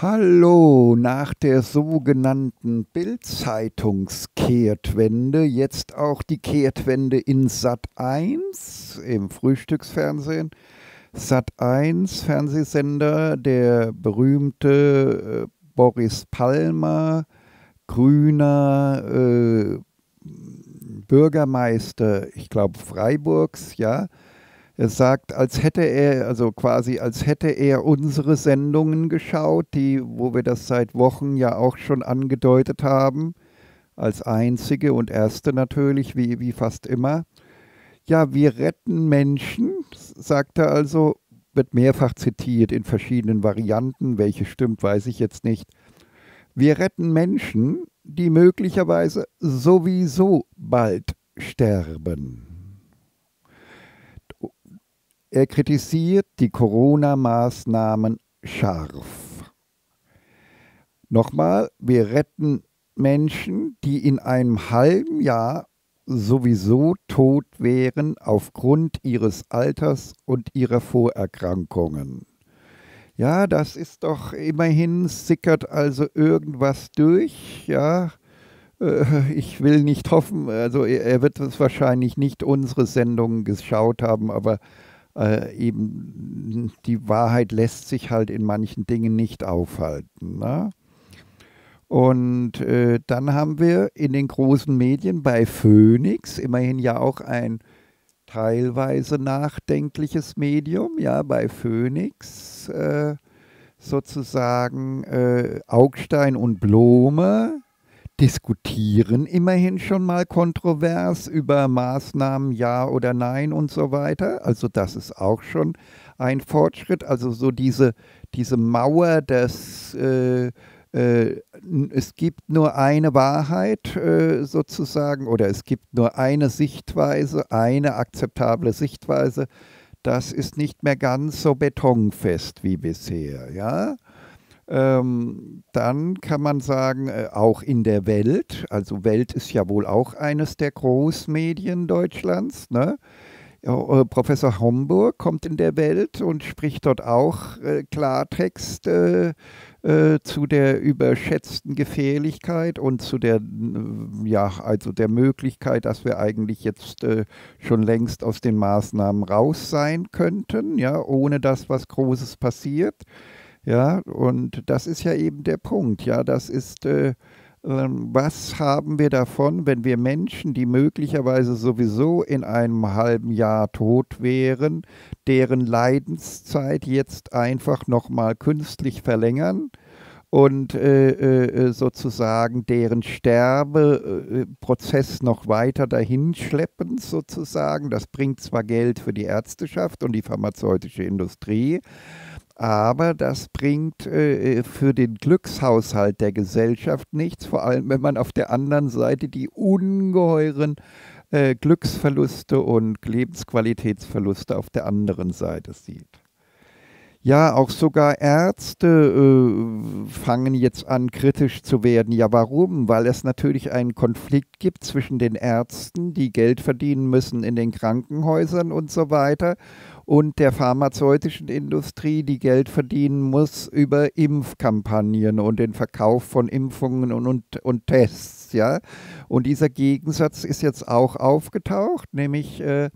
Hallo, nach der sogenannten Bild-Zeitungskehrtwende jetzt auch die Kehrtwende in Sat 1 im Frühstücksfernsehen. Sat 1 Fernsehsender, der berühmte äh, Boris Palmer, grüner äh, Bürgermeister, ich glaube Freiburgs, ja, er sagt, als hätte er, also quasi als hätte er unsere Sendungen geschaut, die, wo wir das seit Wochen ja auch schon angedeutet haben, als einzige und erste natürlich, wie, wie fast immer. Ja, wir retten Menschen, sagt er also, wird mehrfach zitiert in verschiedenen Varianten. Welche stimmt, weiß ich jetzt nicht. Wir retten Menschen, die möglicherweise sowieso bald sterben. Er kritisiert die Corona-Maßnahmen scharf. Nochmal, wir retten Menschen, die in einem halben Jahr sowieso tot wären aufgrund ihres Alters und ihrer Vorerkrankungen. Ja, das ist doch immerhin, sickert also irgendwas durch, ja. Äh, ich will nicht hoffen, also er wird es wahrscheinlich nicht unsere Sendungen geschaut haben, aber äh, eben die Wahrheit lässt sich halt in manchen Dingen nicht aufhalten. Ne? Und äh, dann haben wir in den großen Medien bei Phoenix, immerhin ja auch ein teilweise nachdenkliches Medium, ja, bei Phoenix äh, sozusagen äh, Augstein und Blome diskutieren immerhin schon mal kontrovers über Maßnahmen ja oder nein und so weiter. Also das ist auch schon ein Fortschritt. Also so diese, diese Mauer des, äh, äh, es gibt nur eine Wahrheit äh, sozusagen oder es gibt nur eine Sichtweise, eine akzeptable Sichtweise. Das ist nicht mehr ganz so betonfest wie bisher, ja. Ähm, dann kann man sagen, äh, auch in der Welt, also Welt ist ja wohl auch eines der Großmedien Deutschlands, ne? Äh, Professor Homburg kommt in der Welt und spricht dort auch äh, Klartext äh, zu der überschätzten Gefährlichkeit und zu der, ja, also der Möglichkeit, dass wir eigentlich jetzt äh, schon längst aus den Maßnahmen raus sein könnten, ja, ohne dass was Großes passiert. Ja, und das ist ja eben der Punkt. Ja, das ist, äh, ähm, was haben wir davon, wenn wir Menschen, die möglicherweise sowieso in einem halben Jahr tot wären, deren Leidenszeit jetzt einfach nochmal künstlich verlängern? und äh, äh, sozusagen deren Sterbeprozess noch weiter dahin schleppen, sozusagen. Das bringt zwar Geld für die Ärzteschaft und die pharmazeutische Industrie, aber das bringt äh, für den Glückshaushalt der Gesellschaft nichts, vor allem wenn man auf der anderen Seite die ungeheuren äh, Glücksverluste und Lebensqualitätsverluste auf der anderen Seite sieht. Ja, auch sogar Ärzte äh, fangen jetzt an, kritisch zu werden. Ja, warum? Weil es natürlich einen Konflikt gibt zwischen den Ärzten, die Geld verdienen müssen in den Krankenhäusern und so weiter, und der pharmazeutischen Industrie, die Geld verdienen muss über Impfkampagnen und den Verkauf von Impfungen und, und, und Tests. Ja? Und dieser Gegensatz ist jetzt auch aufgetaucht, nämlich äh,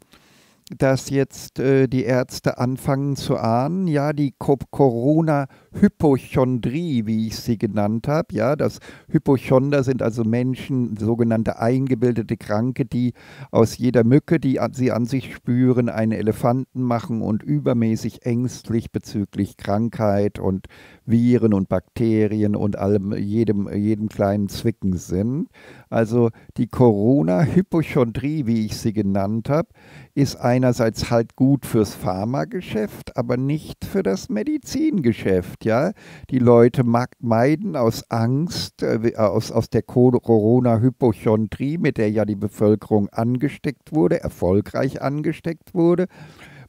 dass jetzt äh, die Ärzte anfangen zu ahnen, ja, die Corona-Hypochondrie, wie ich sie genannt habe, ja, das Hypochonder sind also Menschen, sogenannte eingebildete Kranke, die aus jeder Mücke, die sie an sich spüren, einen Elefanten machen und übermäßig ängstlich bezüglich Krankheit und Viren und Bakterien und allem, jedem, jedem kleinen Zwicken sind. Also die Corona-Hypochondrie, wie ich sie genannt habe, ist einerseits halt gut fürs Pharmageschäft, aber nicht für das Medizingeschäft. Ja? Die Leute meiden aus Angst, äh, aus, aus der Corona-Hypochondrie, mit der ja die Bevölkerung angesteckt wurde, erfolgreich angesteckt wurde,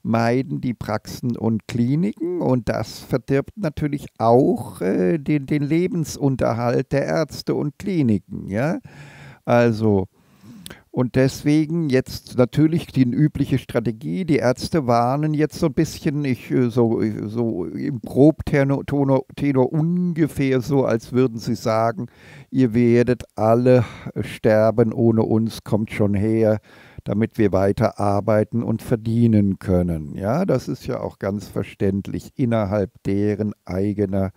meiden die Praxen und Kliniken und das verdirbt natürlich auch äh, den, den Lebensunterhalt der Ärzte und Kliniken. Ja? Also Und deswegen jetzt natürlich die übliche Strategie. Die Ärzte warnen jetzt so ein bisschen, ich, äh, so, so im Grobtenor Tenor ungefähr so, als würden sie sagen, ihr werdet alle sterben ohne uns, kommt schon her, damit wir weiter arbeiten und verdienen können. Ja, das ist ja auch ganz verständlich innerhalb deren eigener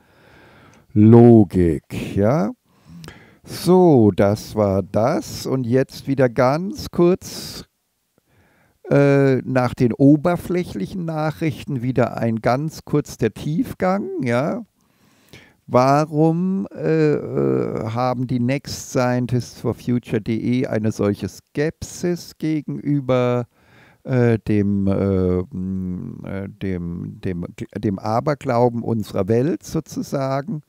Logik. Ja. So, das war das. Und jetzt wieder ganz kurz äh, nach den oberflächlichen Nachrichten wieder ein ganz kurz der Tiefgang. Ja. Warum äh, äh, haben die Next Scientists for Future.de eine solche Skepsis gegenüber äh, dem, äh, äh, dem, dem, dem Aberglauben unserer Welt sozusagen?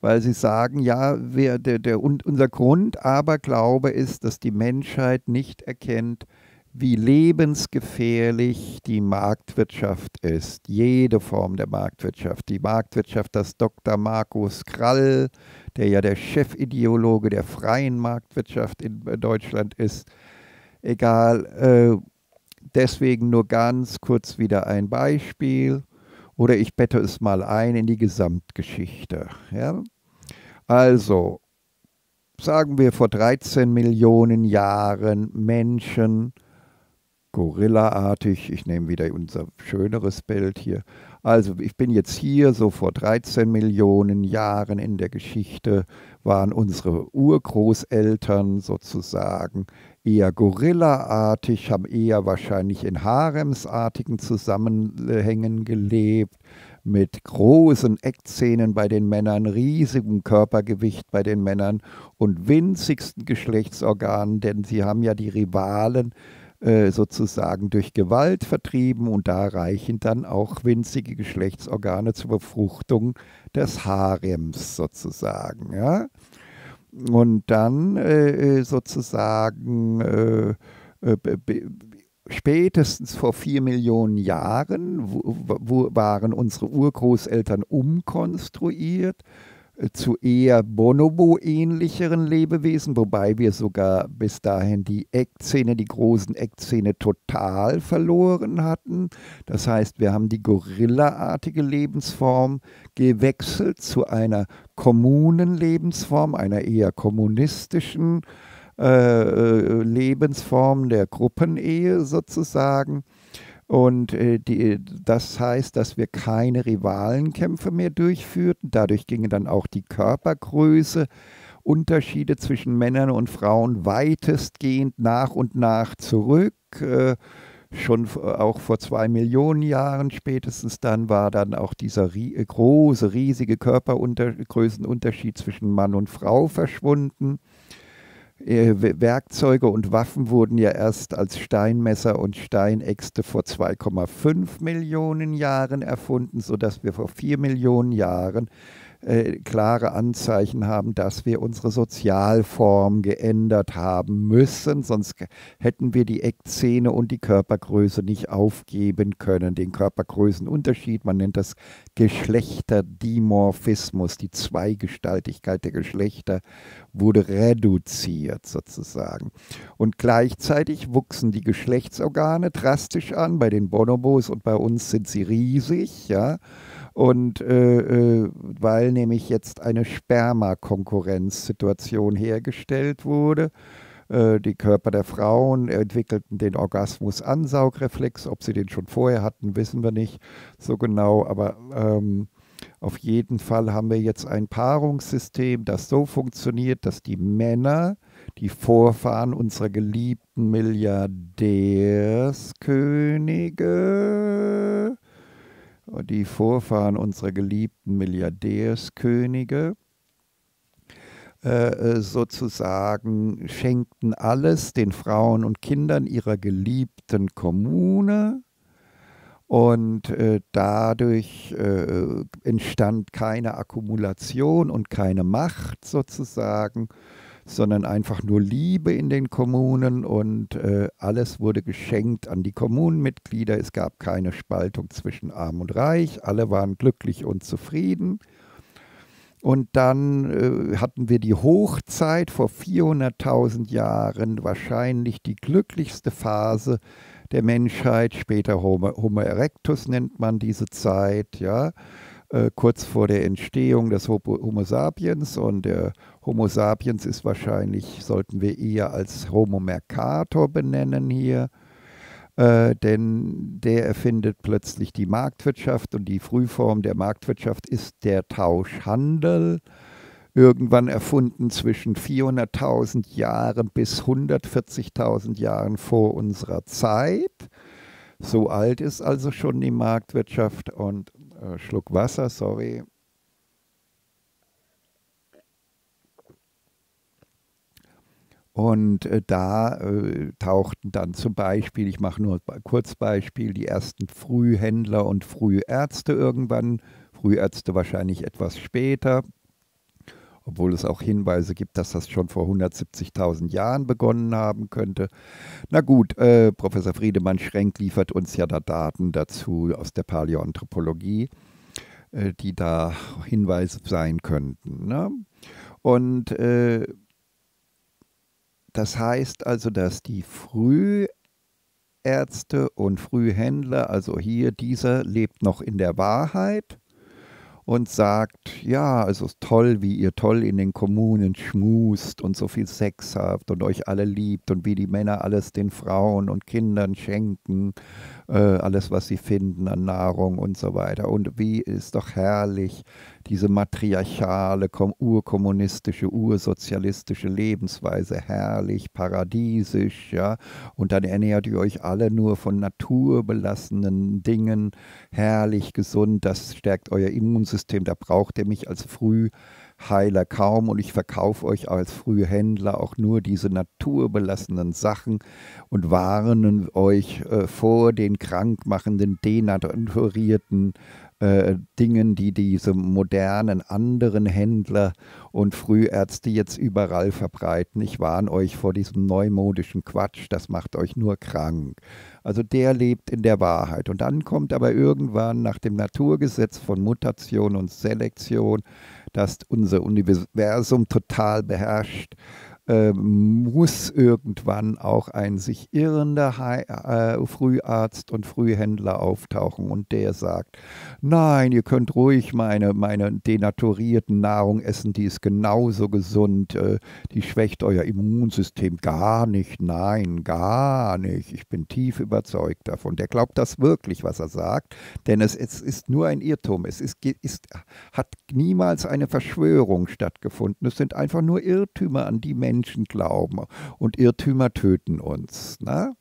Weil sie sagen, ja, wir, der, der, unser Grundaberglaube ist, dass die Menschheit nicht erkennt, wie lebensgefährlich die Marktwirtschaft ist. Jede Form der Marktwirtschaft. Die Marktwirtschaft, das Dr. Markus Krall, der ja der Chefideologe der freien Marktwirtschaft in Deutschland ist. Egal, äh, deswegen nur ganz kurz wieder ein Beispiel. Oder ich bette es mal ein in die Gesamtgeschichte. Ja? Also, sagen wir vor 13 Millionen Jahren Menschen, Gorillaartig, ich nehme wieder unser schöneres Bild hier. Also ich bin jetzt hier, so vor 13 Millionen Jahren in der Geschichte waren unsere Urgroßeltern sozusagen eher gorillaartig, haben eher wahrscheinlich in haremsartigen Zusammenhängen gelebt, mit großen Eckzähnen bei den Männern, riesigem Körpergewicht bei den Männern und winzigsten Geschlechtsorganen, denn sie haben ja die Rivalen äh, sozusagen durch Gewalt vertrieben und da reichen dann auch winzige Geschlechtsorgane zur Befruchtung des Harems sozusagen. Ja? Und dann äh, äh sozusagen äh, äh spätestens vor vier Millionen Jahren wo, wo waren unsere Urgroßeltern umkonstruiert zu eher Bonobo-ähnlicheren Lebewesen, wobei wir sogar bis dahin die Eckzähne, die großen Eckzähne total verloren hatten. Das heißt, wir haben die Gorilla-artige Lebensform gewechselt zu einer kommunen Lebensform, einer eher kommunistischen äh, äh Lebensform der Gruppenehe sozusagen. Und äh, die, das heißt, dass wir keine Rivalenkämpfe mehr durchführten. Dadurch gingen dann auch die Körpergröße, Unterschiede zwischen Männern und Frauen weitestgehend nach und nach zurück. Äh, schon auch vor zwei Millionen Jahren spätestens dann war dann auch dieser ri große, riesige Körpergrößenunterschied zwischen Mann und Frau verschwunden. Äh, Werkzeuge und Waffen wurden ja erst als Steinmesser und Steinäxte vor 2,5 Millionen Jahren erfunden, sodass wir vor 4 Millionen Jahren äh, klare Anzeichen haben, dass wir unsere Sozialform geändert haben müssen, sonst hätten wir die Eckzähne und die Körpergröße nicht aufgeben können. Den Körpergrößenunterschied, man nennt das Geschlechterdimorphismus, die Zweigestaltigkeit der Geschlechter wurde reduziert sozusagen. Und gleichzeitig wuchsen die Geschlechtsorgane drastisch an. Bei den Bonobos und bei uns sind sie riesig, ja. Und äh, äh, weil nämlich jetzt eine Spermakonkurrenzsituation hergestellt wurde, äh, die Körper der Frauen entwickelten den Orgasmus-Ansaugreflex. Ob sie den schon vorher hatten, wissen wir nicht so genau. Aber ähm, auf jeden Fall haben wir jetzt ein Paarungssystem, das so funktioniert, dass die Männer, die Vorfahren unserer geliebten Milliardärskönige, die Vorfahren unserer geliebten Milliardärskönige, äh, äh, sozusagen schenkten alles den Frauen und Kindern ihrer geliebten Kommune. Und äh, dadurch entstand keine Akkumulation und keine Macht sozusagen, sondern einfach nur Liebe in den Kommunen und äh, alles wurde geschenkt an die Kommunenmitglieder. Es gab keine Spaltung zwischen arm und reich, alle waren glücklich und zufrieden. Und dann äh, hatten wir die Hochzeit vor 400.000 Jahren, wahrscheinlich die glücklichste Phase der Menschheit. Später Homo, Homo erectus nennt man diese Zeit, ja, äh, kurz vor der Entstehung des Homo sapiens. Und der Homo sapiens ist wahrscheinlich, sollten wir eher als Homo mercator benennen hier. Äh, denn der erfindet plötzlich die Marktwirtschaft und die Frühform der Marktwirtschaft ist der Tauschhandel, irgendwann erfunden zwischen 400.000 Jahren bis 140.000 Jahren vor unserer Zeit. So alt ist also schon die Marktwirtschaft und äh, Schluck Wasser, sorry. Und äh, da äh, tauchten dann zum Beispiel, ich mache nur ein Kurzbeispiel, die ersten Frühhändler und Frühärzte irgendwann, Frühärzte wahrscheinlich etwas später, obwohl es auch Hinweise gibt, dass das schon vor 170.000 Jahren begonnen haben könnte. Na gut, äh, Professor Friedemann Schrenk liefert uns ja da Daten dazu aus der Paläoanthropologie, äh, die da Hinweise sein könnten. Ne? Und äh, das heißt also, dass die Frühärzte und Frühhändler, also hier dieser lebt noch in der Wahrheit und sagt, ja, also es ist toll, wie ihr toll in den Kommunen schmust und so viel Sex habt und euch alle liebt und wie die Männer alles den Frauen und Kindern schenken, äh, alles, was sie finden an Nahrung und so weiter. Und wie ist doch herrlich, diese matriarchale, urkommunistische, ursozialistische Lebensweise, herrlich, paradiesisch, ja. Und dann ernährt ihr euch alle nur von naturbelassenen Dingen, herrlich, gesund, das stärkt euer Immunsystem, da braucht ihr mich als Frühheiler kaum und ich verkaufe euch als Frühhändler auch nur diese naturbelassenen Sachen und warnen euch äh, vor den krankmachenden, denaturierten äh, Dingen, die diese modernen anderen Händler und Frühärzte jetzt überall verbreiten. Ich warne euch vor diesem neumodischen Quatsch, das macht euch nur krank. Also der lebt in der Wahrheit. Und dann kommt aber irgendwann nach dem Naturgesetz von Mutation und Selektion, das unser Universum total beherrscht, äh, muss irgendwann auch ein sich irrender He äh, Früharzt und Frühhändler auftauchen und der sagt, nein, ihr könnt ruhig meine, meine denaturierten Nahrung essen, die ist genauso gesund, äh, die schwächt euer Immunsystem gar nicht, nein, gar nicht. Ich bin tief überzeugt davon. Der glaubt das wirklich, was er sagt, denn es, es ist nur ein Irrtum. Es ist, ist, hat niemals eine Verschwörung stattgefunden. Es sind einfach nur Irrtümer, an die Menschen Menschen glauben. Und Irrtümer töten uns. Ne?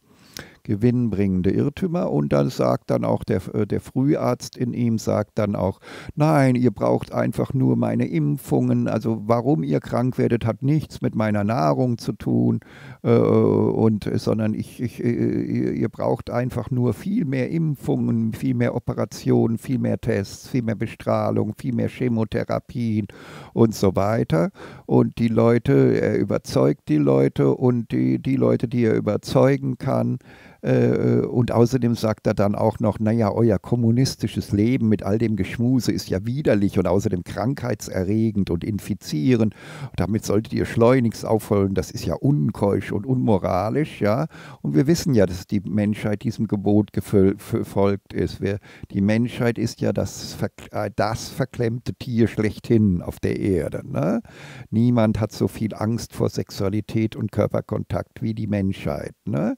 Gewinnbringende Irrtümer. Und dann sagt dann auch der, äh, der Früharzt in ihm, sagt dann auch, nein, ihr braucht einfach nur meine Impfungen. Also warum ihr krank werdet, hat nichts mit meiner Nahrung zu tun, äh, und, sondern ich, ich, äh, ihr braucht einfach nur viel mehr Impfungen, viel mehr Operationen, viel mehr Tests, viel mehr Bestrahlung, viel mehr Chemotherapien und so weiter. Und die Leute, er überzeugt die Leute und die, die Leute, die er überzeugen kann, äh, und außerdem sagt er dann auch noch, naja, euer kommunistisches Leben mit all dem Geschmuse ist ja widerlich und außerdem krankheitserregend und infizierend. Damit solltet ihr schleunigst aufholen, das ist ja unkeusch und unmoralisch, ja. Und wir wissen ja, dass die Menschheit diesem Gebot gefolgt ist. Wir, die Menschheit ist ja das, äh, das verklemmte Tier schlechthin auf der Erde. Ne? Niemand hat so viel Angst vor Sexualität und Körperkontakt wie die Menschheit. Ne?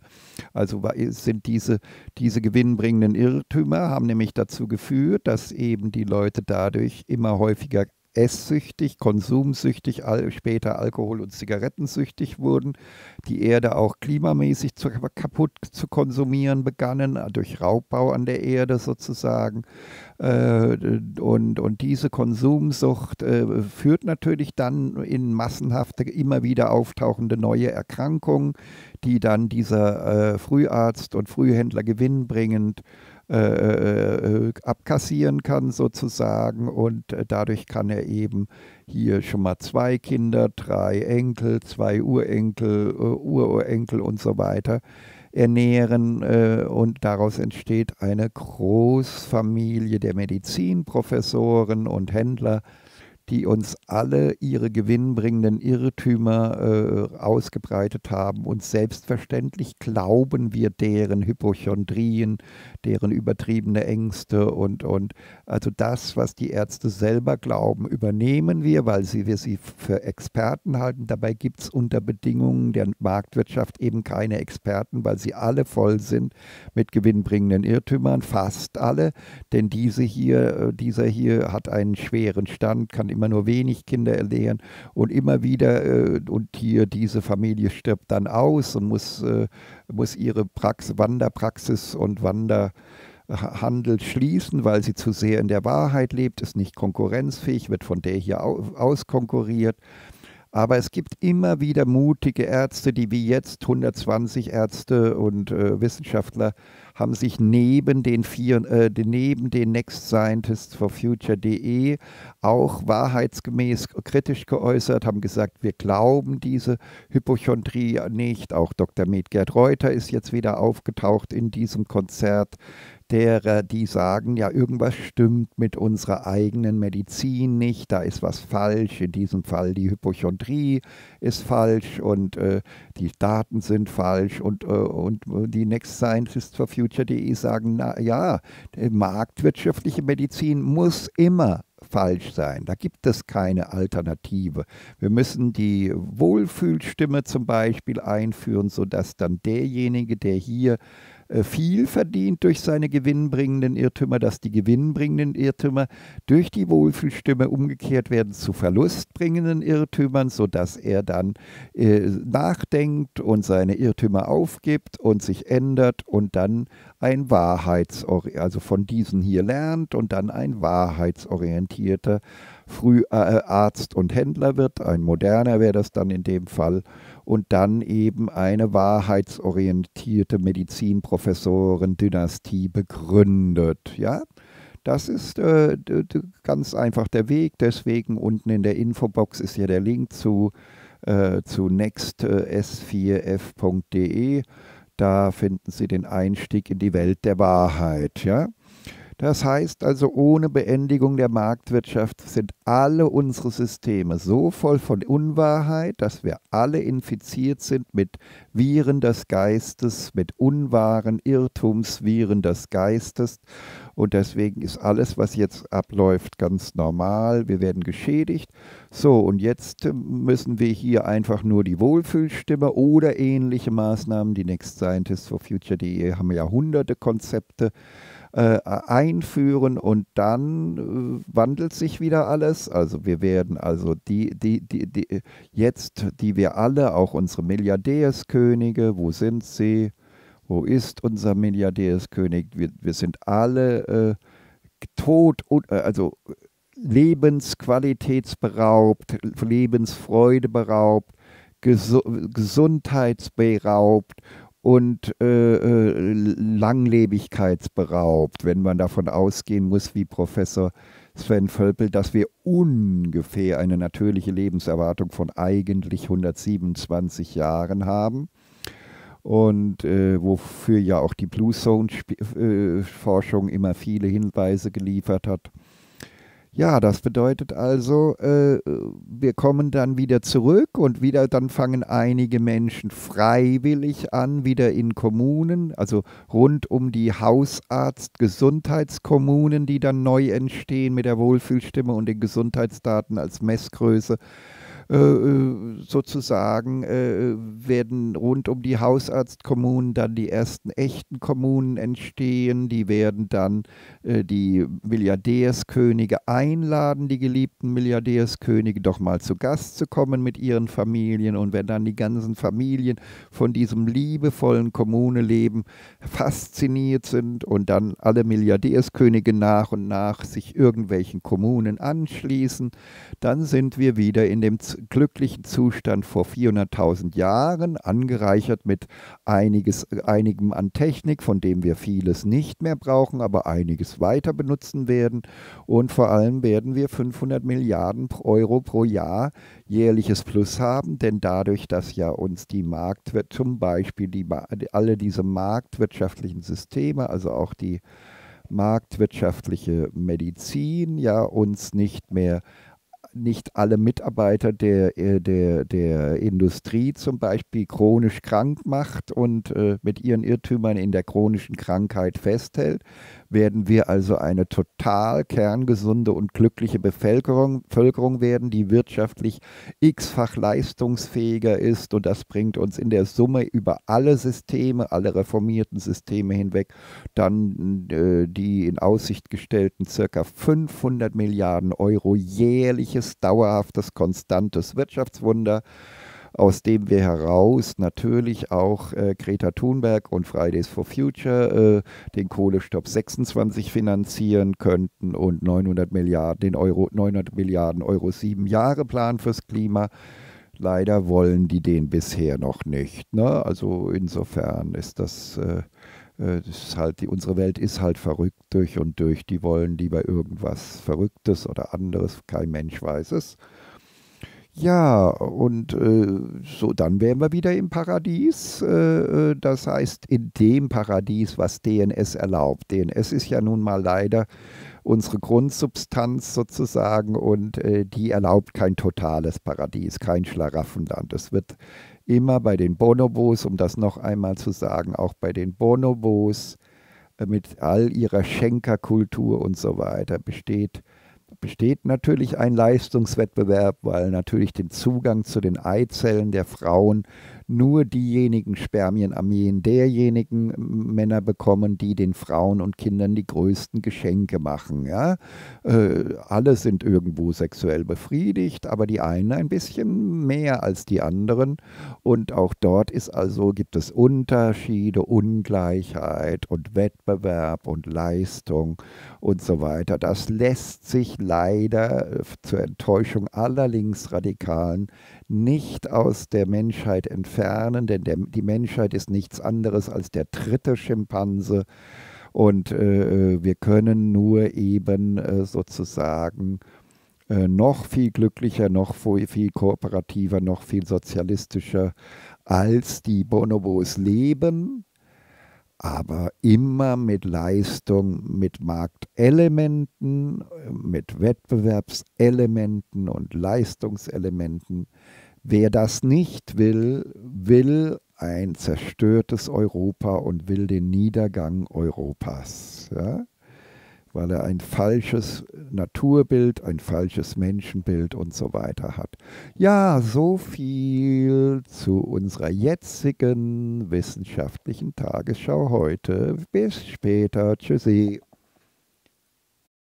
Also sind diese, diese gewinnbringenden Irrtümer, haben nämlich dazu geführt, dass eben die Leute dadurch immer häufiger esssüchtig, konsumsüchtig, später Alkohol- und Zigarettensüchtig wurden, die Erde auch klimamäßig zu, kaputt zu konsumieren begannen, durch Raubbau an der Erde sozusagen. Äh, und, und diese Konsumsucht äh, führt natürlich dann in massenhafte, immer wieder auftauchende neue Erkrankungen, die dann dieser äh, Früharzt und Frühhändler gewinnbringend äh, äh, äh, abkassieren kann sozusagen. Und äh, dadurch kann er eben hier schon mal zwei Kinder, drei Enkel, zwei Urenkel, äh, Ururenkel und so weiter ernähren und daraus entsteht eine Großfamilie der Medizinprofessoren und Händler, die uns alle ihre gewinnbringenden Irrtümer äh, ausgebreitet haben. Und selbstverständlich glauben wir deren Hypochondrien, deren übertriebene Ängste und, und also das, was die Ärzte selber glauben, übernehmen wir, weil sie, wir sie für Experten halten. Dabei gibt es unter Bedingungen der Marktwirtschaft eben keine Experten, weil sie alle voll sind mit gewinnbringenden Irrtümern, fast alle, denn diese hier, äh, dieser hier hat einen schweren Stand, kann immer nur wenig Kinder ernähren und immer wieder, äh, und hier diese Familie stirbt dann aus und muss, äh, muss ihre Praxis, Wanderpraxis und Wanderhandel schließen, weil sie zu sehr in der Wahrheit lebt, ist nicht konkurrenzfähig, wird von der hier auskonkurriert. Aber es gibt immer wieder mutige Ärzte, die wie jetzt 120 Ärzte und äh, Wissenschaftler haben sich neben den vier, äh, neben den Next Scientists for Future.de auch wahrheitsgemäß kritisch geäußert, haben gesagt, wir glauben diese Hypochondrie nicht. Auch Dr. Medgerd Reuter ist jetzt wieder aufgetaucht in diesem Konzert derer, die sagen, ja, irgendwas stimmt mit unserer eigenen Medizin nicht, da ist was falsch, in diesem Fall die Hypochondrie ist falsch und äh, die Daten sind falsch und, äh, und die Next Scientist for Future.de sagen, na ja, marktwirtschaftliche Medizin muss immer falsch sein. Da gibt es keine Alternative. Wir müssen die Wohlfühlstimme zum Beispiel einführen, sodass dann derjenige, der hier viel verdient durch seine gewinnbringenden Irrtümer, dass die gewinnbringenden Irrtümer durch die Wohlfühlstimme umgekehrt werden zu verlustbringenden Irrtümern, sodass er dann äh, nachdenkt und seine Irrtümer aufgibt und sich ändert und dann ein Wahrheits, also von diesen hier lernt und dann ein wahrheitsorientierter Früharzt und Händler wird. Ein moderner wäre das dann in dem Fall und dann eben eine wahrheitsorientierte Medizinprofessorendynastie begründet. Ja, das ist äh, ganz einfach der Weg. Deswegen unten in der Infobox ist ja der Link zu, äh, zu nexts4f.de. Da finden Sie den Einstieg in die Welt der Wahrheit. Ja. Das heißt also, ohne Beendigung der Marktwirtschaft sind alle unsere Systeme so voll von Unwahrheit, dass wir alle infiziert sind mit Viren des Geistes, mit unwahren Irrtumsviren des Geistes. Und deswegen ist alles, was jetzt abläuft, ganz normal. Wir werden geschädigt. So, und jetzt müssen wir hier einfach nur die Wohlfühlstimme oder ähnliche Maßnahmen, die Next Scientists for Future.de haben ja hunderte Konzepte äh, einführen und dann äh, wandelt sich wieder alles. Also wir werden also die, die, die, die, jetzt, die wir alle, auch unsere Milliardärskönige, wo sind sie? Wo ist unser Milliardärskönig? Wir, wir sind alle äh, tot, äh, also lebensqualitätsberaubt, Lebensfreude beraubt, gesundheitsberaubt und äh, äh, Langlebigkeitsberaubt, wenn man davon ausgehen muss, wie Professor Sven Völpel, dass wir ungefähr eine natürliche Lebenserwartung von eigentlich 127 Jahren haben und äh, wofür ja auch die Blue Zone äh, immer viele Hinweise geliefert hat. Ja, das bedeutet also, äh, wir kommen dann wieder zurück und wieder dann fangen einige Menschen freiwillig an, wieder in Kommunen, also rund um die Hausarzt-Gesundheitskommunen, die dann neu entstehen mit der Wohlfühlstimme und den Gesundheitsdaten als Messgröße, sozusagen äh, werden rund um die Hausarztkommunen dann die ersten echten Kommunen entstehen. Die werden dann die Milliardärskönige einladen, die geliebten Milliardärskönige, doch mal zu Gast zu kommen mit ihren Familien. Und wenn dann die ganzen Familien von diesem liebevollen Kommuneleben fasziniert sind und dann alle Milliardärskönige nach und nach sich irgendwelchen Kommunen anschließen, dann sind wir wieder in dem glücklichen Zustand vor 400.000 Jahren, angereichert mit einiges, einigem an Technik, von dem wir vieles nicht mehr brauchen, aber einiges weiter benutzen werden. Und vor allem werden wir 500 Milliarden Euro pro Jahr jährliches Plus haben, denn dadurch, dass ja uns die Marktwirtschaft, zum Beispiel die, alle diese marktwirtschaftlichen Systeme, also auch die marktwirtschaftliche Medizin, ja uns nicht mehr nicht alle Mitarbeiter der, äh, der, der Industrie zum Beispiel chronisch krank macht und äh, mit ihren Irrtümern in der chronischen Krankheit festhält, werden wir also eine total kerngesunde und glückliche Bevölkerung, Bevölkerung werden, die wirtschaftlich x-fach leistungsfähiger ist. Und das bringt uns in der Summe über alle Systeme, alle reformierten Systeme hinweg, dann äh, die in Aussicht gestellten circa 500 Milliarden Euro jährliches, dauerhaftes, konstantes Wirtschaftswunder aus dem wir heraus natürlich auch äh, Greta Thunberg und Fridays for Future äh, den Kohlestopp 26 finanzieren könnten und 900 Milliarden Euro, 900 Milliarden Euro sieben Jahre Plan fürs Klima. Leider wollen die den bisher noch nicht. Ne? Also insofern ist das, äh, äh, das halt, die, unsere Welt ist halt verrückt durch und durch. Die wollen lieber irgendwas Verrücktes oder anderes, kein Mensch weiß es. Ja, und äh, so, dann wären wir wieder im Paradies. Äh, äh das heißt, in dem Paradies, was DNS erlaubt. DNS ist ja nun mal leider unsere Grundsubstanz sozusagen und äh, die erlaubt kein totales Paradies, kein Schlaraffenland. Es wird immer bei den Bonobos, um das noch einmal zu sagen, auch bei den Bonobos äh, mit all ihrer Schenkerkultur und so weiter besteht besteht natürlich ein Leistungswettbewerb, weil natürlich den Zugang zu den Eizellen der Frauen nur diejenigen Spermienarmeen derjenigen Männer bekommen, die den Frauen und Kindern die größten Geschenke machen. Ja? Äh, alle sind irgendwo sexuell befriedigt, aber die einen ein bisschen mehr als die anderen. Und auch dort ist also, gibt es Unterschiede, Ungleichheit und Wettbewerb und Leistung und so weiter. Das lässt sich leider äh, zur Enttäuschung aller Linksradikalen nicht aus der Menschheit entfernen, denn der, die Menschheit ist nichts anderes als der dritte Schimpanse. Und äh, äh, wir können nur eben äh, sozusagen äh, noch viel glücklicher, noch viel kooperativer, noch viel sozialistischer als die Bonobos leben, aber immer mit Leistung, mit Marktelementen, mit Wettbewerbselementen und Leistungselementen. Wer das nicht will, will ein zerstörtes Europa und will den Niedergang Europas. Ja? Weil er ein falsches Naturbild, ein falsches Menschenbild und so weiter hat. Ja, so viel zu unserer jetzigen wissenschaftlichen Tagesschau heute. Bis später. Tschüssi.